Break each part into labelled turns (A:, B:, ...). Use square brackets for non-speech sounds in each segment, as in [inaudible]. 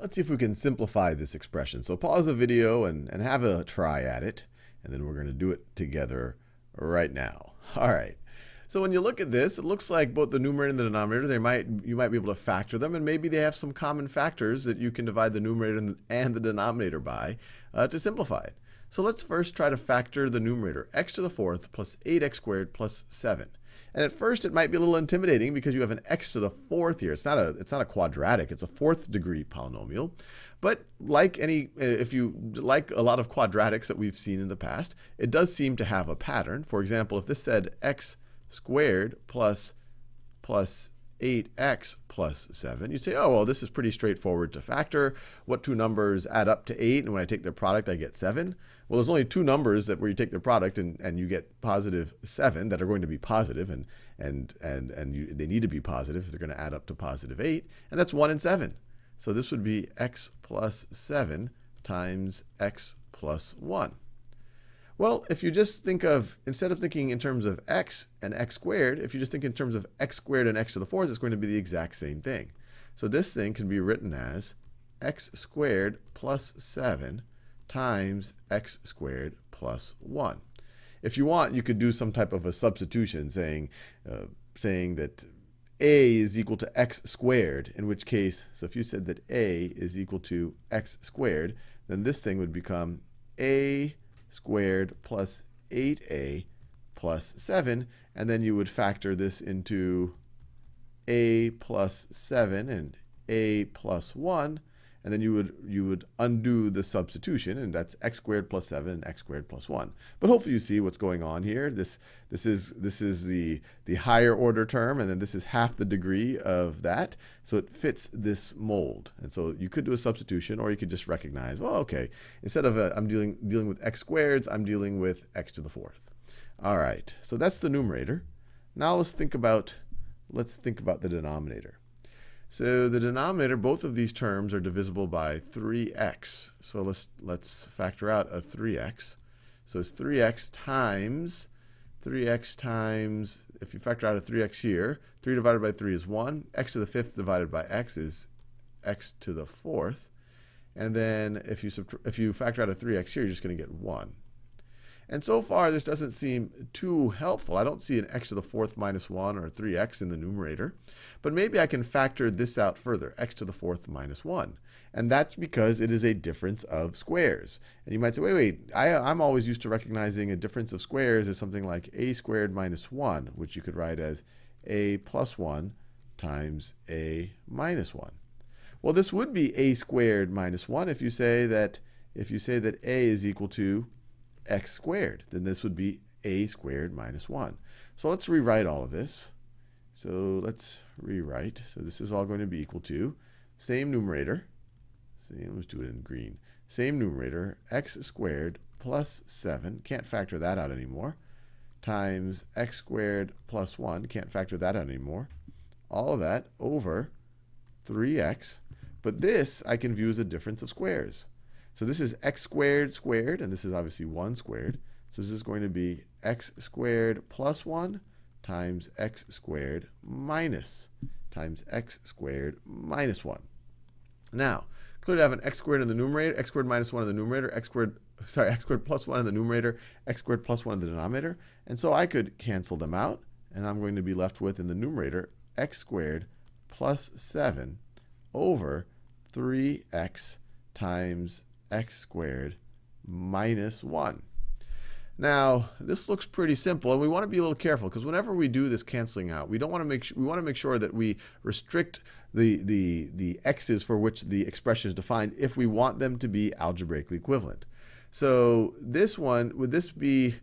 A: Let's see if we can simplify this expression. So pause the video and, and have a try at it, and then we're going to do it together right now. [laughs] All right. So when you look at this, it looks like both the numerator and the denominator, they might you might be able to factor them, and maybe they have some common factors that you can divide the numerator and the denominator by uh, to simplify it. So let's first try to factor the numerator, x to the fourth plus 8x squared plus 7. And at first it might be a little intimidating because you have an x to the fourth here. It's not a it's not a quadratic, it's a fourth degree polynomial. But like any eh, if you like a lot of quadratics that we've seen in the past, it does seem to have a pattern. For example, if this said x squared plus plus 8x plus 7. You'd say, oh, well, this is pretty straightforward to factor. What two numbers add up to 8, and when I take their product, I get 7? Well, there's only two numbers that where you take their product and, and you get positive 7 that are going to be positive, and, and, and, and you, they need to be positive if they're going to add up to positive 8, and that's 1 and 7. So this would be x plus 7 times x plus 1. Well, if you just think of, instead of thinking in terms of x and x squared, if you just think in terms of x squared and x to the fourth, it's going to be the exact same thing. So this thing can be written as x squared plus 7 times x squared plus 1. If you want, you could do some type of a substitution saying, uh, saying that a is equal to x squared, in which case, so if you said that a is equal to x squared, then this thing would become a squared plus 8a plus 7. And then you would factor this into a plus 7 and a plus 1 and then you would you would undo the substitution and that's x squared plus 7 and x squared plus 1 but hopefully you see what's going on here. This this is this is the the higher order term and then this is half the degree of that. So it fits this mold. And so you could do a substitution or you could just recognize well okay instead of I'm dealing dealing with x squareds I'm dealing with x to the fourth. All right. So that's the numerator. Now let's think about let's think about the denominator so the denominator, both of these terms are divisible by 3x. So let's, let's factor out a 3x. So it's 3x times 3x times, if you factor out a 3x here, 3 divided by 3 is 1. x to the fifth divided by x is x to the fourth. And then if you, if you factor out a 3x here, you're just going to get 1. And so far, this doesn't seem too helpful. I don't see an x to the fourth minus 1 or 3x in the numerator. But maybe I can factor this out further, x to the fourth minus 1. And that's because it is a difference of squares. And you might say, wait, wait, I, I'm always used to recognizing a difference of squares as something like a squared minus 1, which you could write as a plus 1 times a minus 1. Well, this would be a squared minus 1 if you say that if you say that a is equal to x squared. Then this would be a squared minus 1. So let's rewrite all of this. So let's rewrite. So this is all going to be equal to same numerator. Same, let's do it in green. Same numerator, x squared plus 7, can't factor that out anymore, times x squared plus 1, can't factor that out anymore. All of that over 3x. But this I can view as a difference of squares. So this is x squared squared, and this is obviously 1 squared. So this is going to be x squared plus 1 times x squared minus times x squared minus 1. Now, clearly I have an x squared in the numerator, x squared minus 1 in the numerator, x squared, [laughs] sorry, x squared plus 1 in the numerator, x squared plus 1 in the denominator. And so I could cancel them out, and I'm going to be left with in the numerator x squared plus 7 over 3x times x squared minus 1. Now, this looks pretty simple, and we want to be a little careful because whenever we do this canceling out, we don't want to make we want to make sure that we restrict the the the x's for which the expression is defined if we want them to be algebraically equivalent. So this one would this be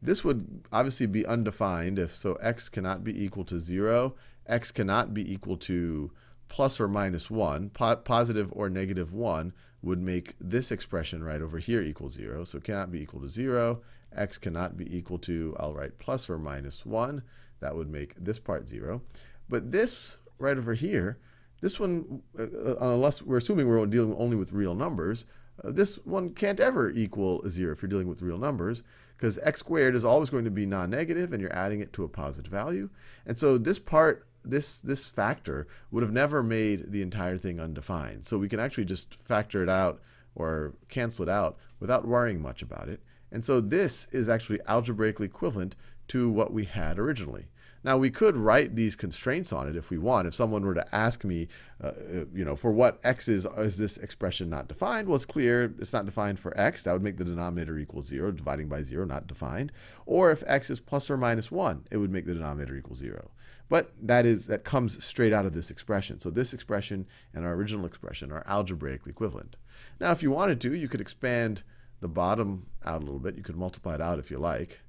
A: this would obviously be undefined if so x cannot be equal to 0, x cannot be equal to plus or minus 1, po positive or negative 1 would make this expression right over here equal 0. So it cannot be equal to 0. x cannot be equal to, I'll write plus or minus 1. That would make this part 0. But this right over here, this one, uh, uh unless we're assuming we're dealing only with real numbers, uh, this one can't ever equal 0 if you're dealing with real numbers because x squared is always going to be non-negative and you're adding it to a positive value. And so this part this this factor would have never made the entire thing undefined. So we can actually just factor it out or cancel it out without worrying much about it. And so this is actually algebraically equivalent to what we had originally. Now we could write these constraints on it if we want. If someone were to ask me, uh, uh, you know, for what x is, is this expression not defined? Well, it's clear it's not defined for x. That would make the denominator equal 0, dividing by 0, not defined. Or if x is plus or minus 1, it would make the denominator equal 0. But that is that comes straight out of this expression. So this expression and our original expression are algebraically equivalent. Now, if you wanted to, you could expand the bottom out a little bit. You could multiply it out if you like.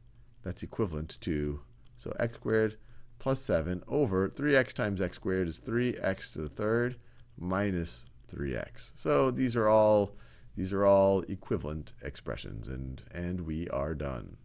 A: That's equivalent to, so x squared plus 7 over 3x times x squared is 3x to the third minus 3x. So these are all these are all equivalent expressions and and we are done.